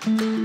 Mm-hmm.